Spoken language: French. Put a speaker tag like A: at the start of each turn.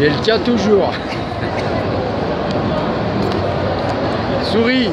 A: Et elle tient toujours. Souris